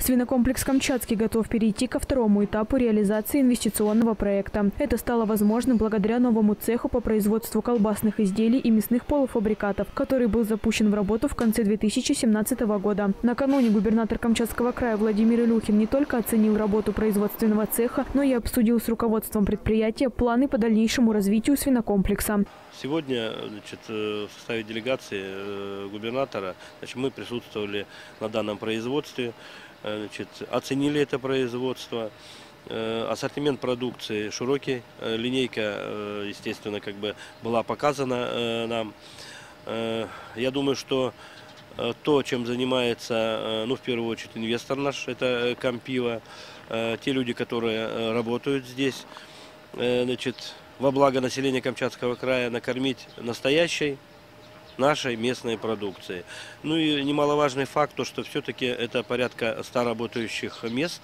Свинокомплекс «Камчатский» готов перейти ко второму этапу реализации инвестиционного проекта. Это стало возможным благодаря новому цеху по производству колбасных изделий и мясных полуфабрикатов, который был запущен в работу в конце 2017 года. Накануне губернатор Камчатского края Владимир Илюхин не только оценил работу производственного цеха, но и обсудил с руководством предприятия планы по дальнейшему развитию свинокомплекса. Сегодня значит, э, в составе делегации э, губернатора значит, мы присутствовали на данном производстве, значит, оценили это производство. Ассортимент продукции широкий, линейка, естественно, как бы была показана нам. Я думаю, что то, чем занимается, ну, в первую очередь, инвестор наш, это Кампива, те люди, которые работают здесь, значит, во благо населения Камчатского края накормить настоящей нашей местной продукции. Ну и немаловажный факт, то, что все-таки это порядка 100 работающих мест.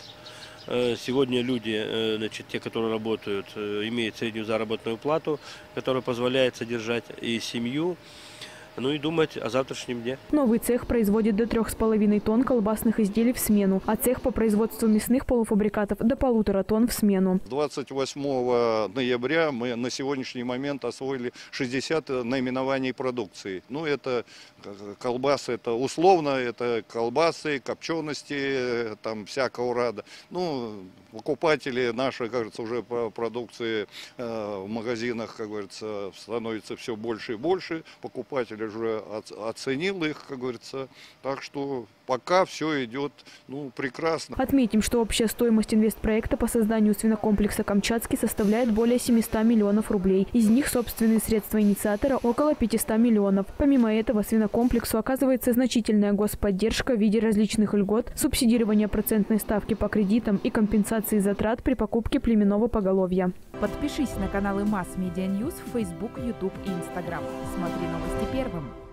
Э, сегодня люди, э, значит, те, которые работают, э, имеют среднюю заработную плату, которая позволяет содержать и семью, ну и думать о завтрашнем дне. Новый цех производит до трех с половиной тонн колбасных изделий в смену, а цех по производству мясных полуфабрикатов до полутора тонн в смену. 28 ноября мы на сегодняшний момент освоили 60 наименований продукции. Ну это колбасы, это условно, это колбасы, копчености, там всякого рада. Ну, покупатели наши, как говорится, уже по продукции э, в магазинах, как говорится, становится все больше и больше. Покупатели уже оценил их, как говорится. Так что пока все идет ну, прекрасно. Отметим, что общая стоимость инвестпроекта по созданию свинокомплекса «Камчатский» составляет более 700 миллионов рублей. Из них собственные средства инициатора около 500 миллионов. Помимо этого, свинокомплексу оказывается значительная господдержка в виде различных льгот, субсидирования процентной ставки по кредитам и компенсации затрат при покупке племенного поголовья. Подпишись на каналы Mass Media News в Facebook, YouTube и Instagram. Смотри новости первым.